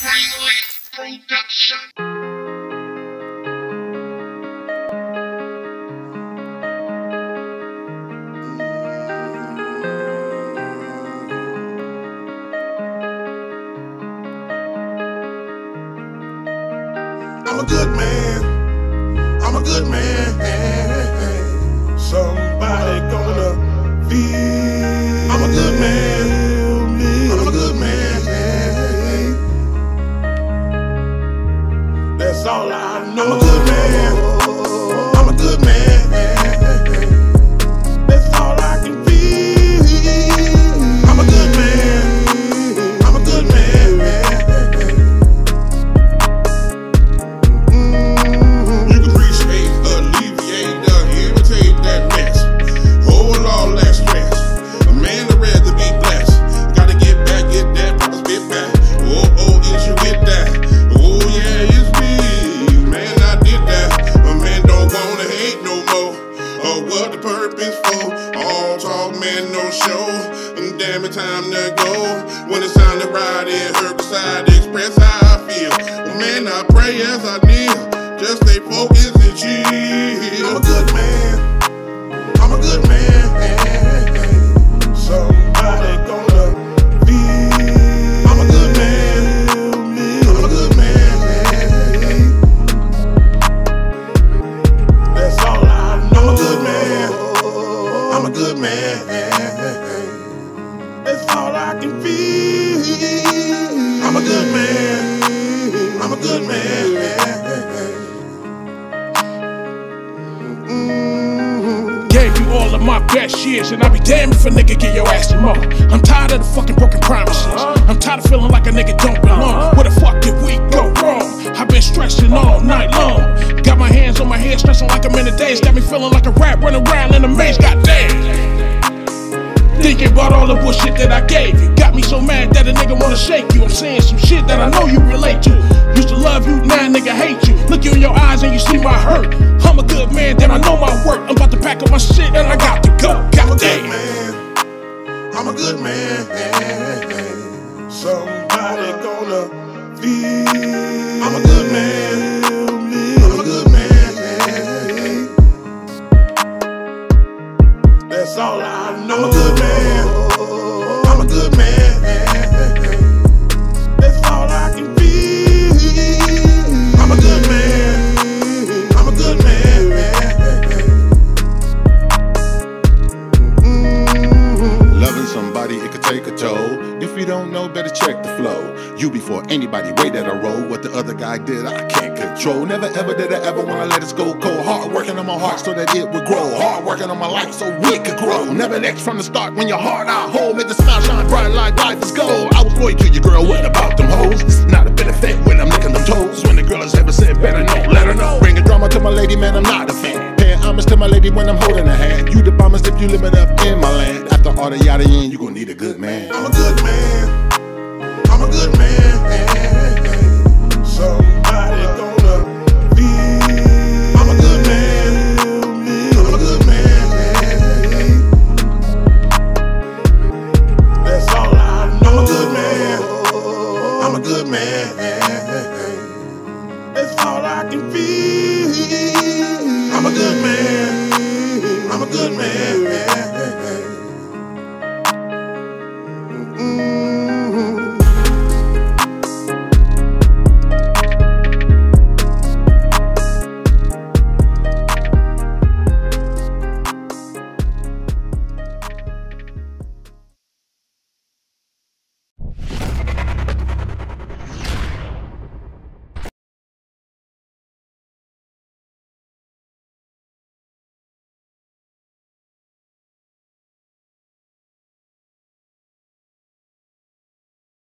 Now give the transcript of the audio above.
I'm a good man. I'm a good man. Somebody gonna feel. All Oh, what the purpose for? All talk, man, no show. And damn it, time to go. When it's time to ride in, herbicide, express I I can feel. I'm a good man. I'm a good man. Mm-hmm. Gave you all of my best years, and I'll be damned if a nigga get your ass some more. I'm tired of the fucking broken promises. Uh-huh. I'm tired of feeling like a nigga don't belong. Uh-huh. Where the fuck did we go wrong? I've been stressing all night long. Got my hands on my head, stressing like I'm in a daze. Got me feeling like a rat running around in a maze. Goddamn. Thinking about all the bullshit that I gave you. Got me so mad that a nigga wanna shake you. I'm saying some shit that I know you relate to. Used to love you, now nigga hate you. Look you in your eyes and you see my hurt. I'm a good man, then I know my work. I'm about to pack up my shit and I got to go. I'm a good Goddamn. man. I'm a good man. Somebody gonna feel. Take a toll. If you don't know, better check the flow. You before anybody, way that I roll. What the other guy did, I can't control. Never ever did I ever wanna let it go cold. Hard working on my heart so that it would grow. Hard working on my life so we could grow. Never next from the start when your heart I hold. Make the smile shine bright like life is gold. I was loyal to you, girl, what about them hoes? Not a bit of benefit when I'm licking them toes. When the girl is ever said, better know, let her know. Bringing drama to my lady, man, I'm not a fan. Paying homage to my lady when I'm holding her hand. You the bombers if you living up all the yada yin, you gon' need a good man. I'm a good man. I'm a good man. Somebody gonna feel. I'm a good man. I'm a good man. That's all I know. I'm a good man. I'm a good man. That's all I can feel.